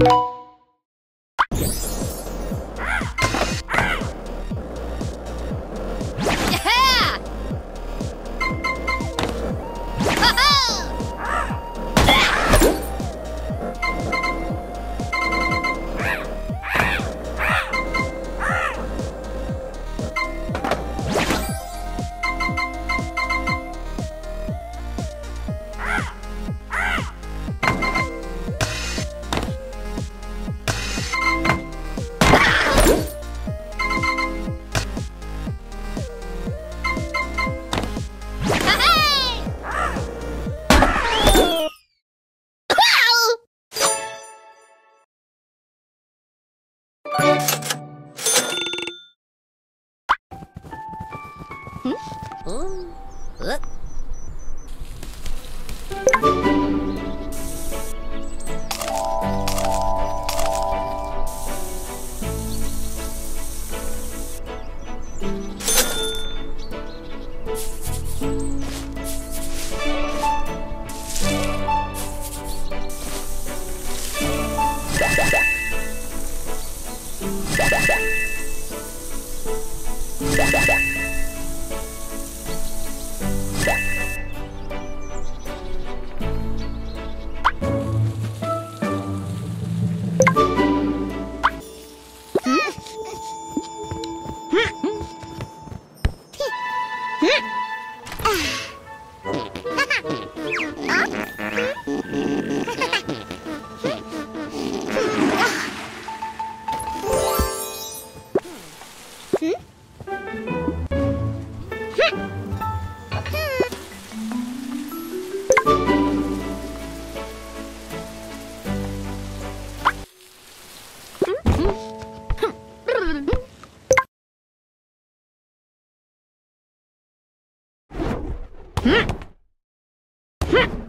you you きうん。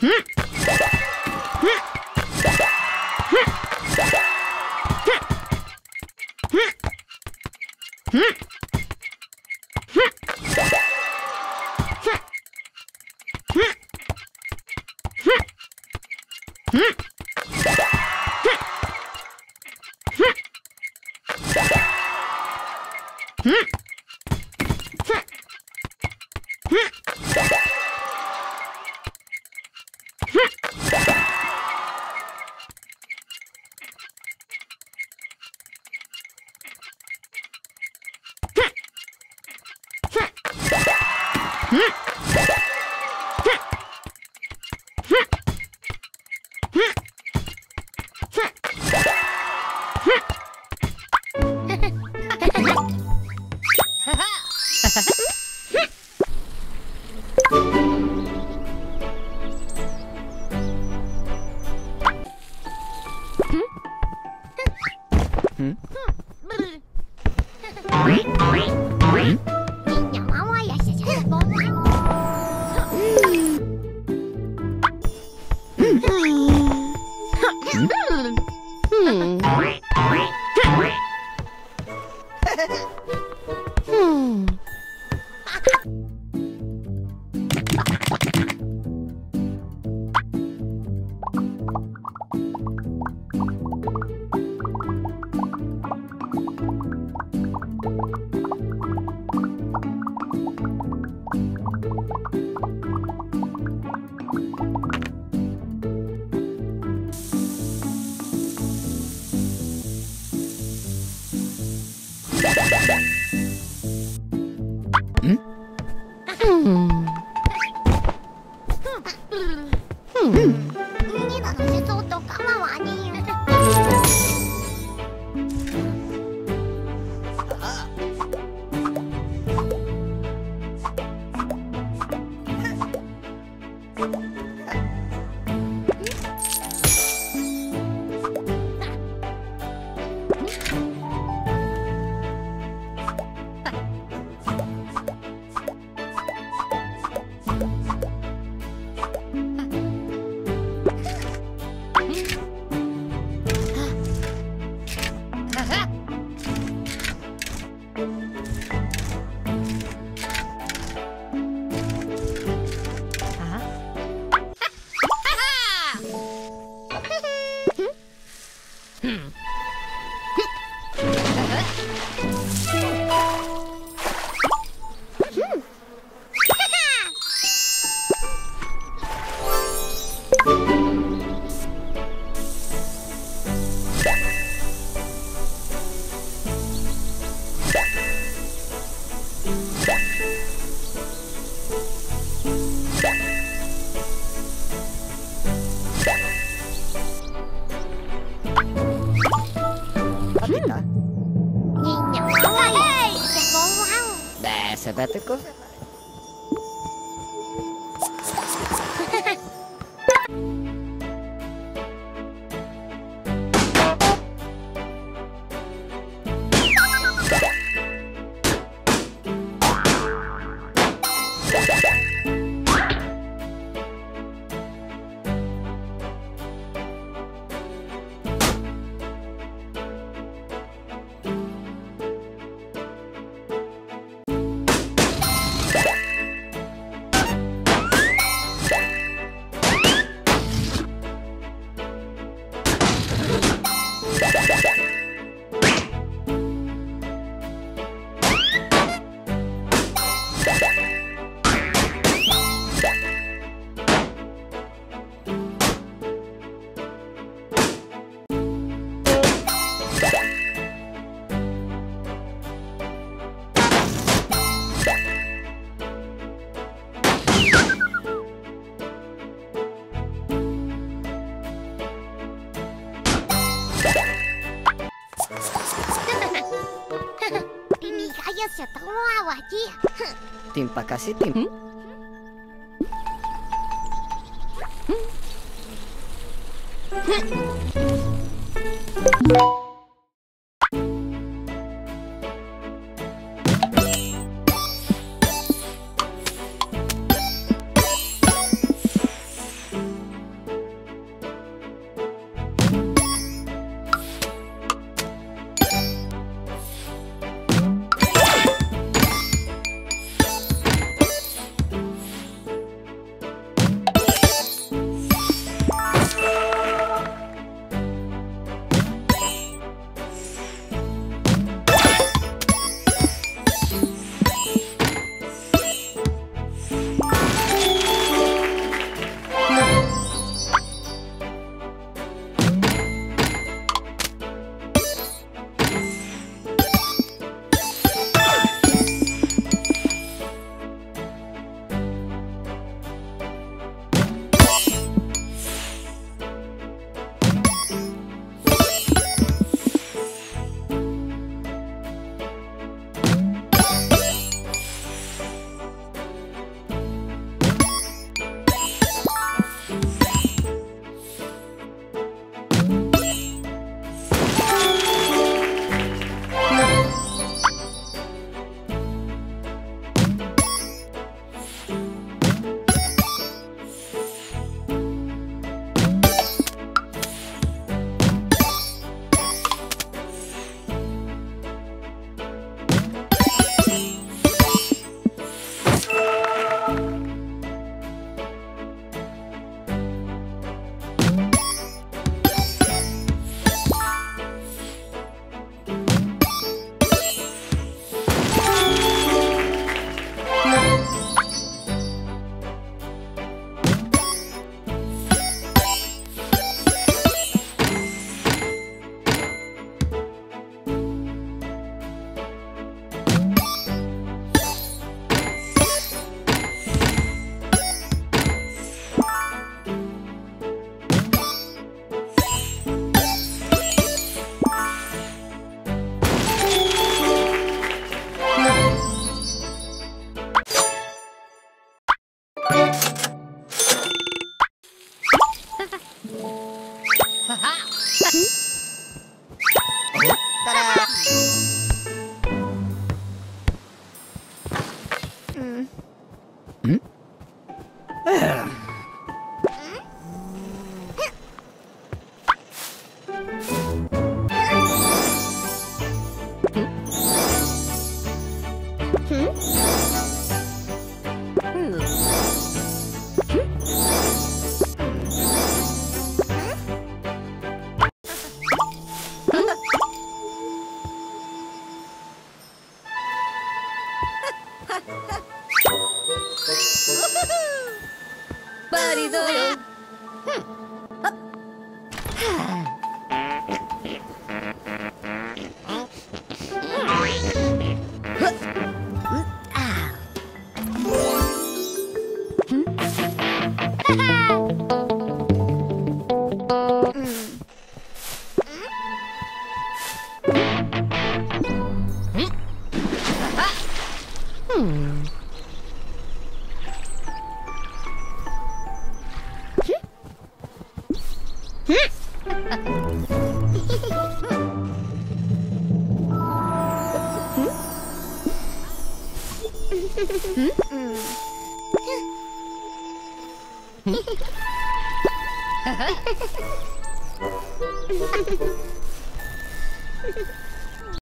Hmm. 嗯。Hmm. se trouvent aqui. Timpa kasih tim. Hmm? Hmm? Hmm. Hmm? Ha ha ha. ha!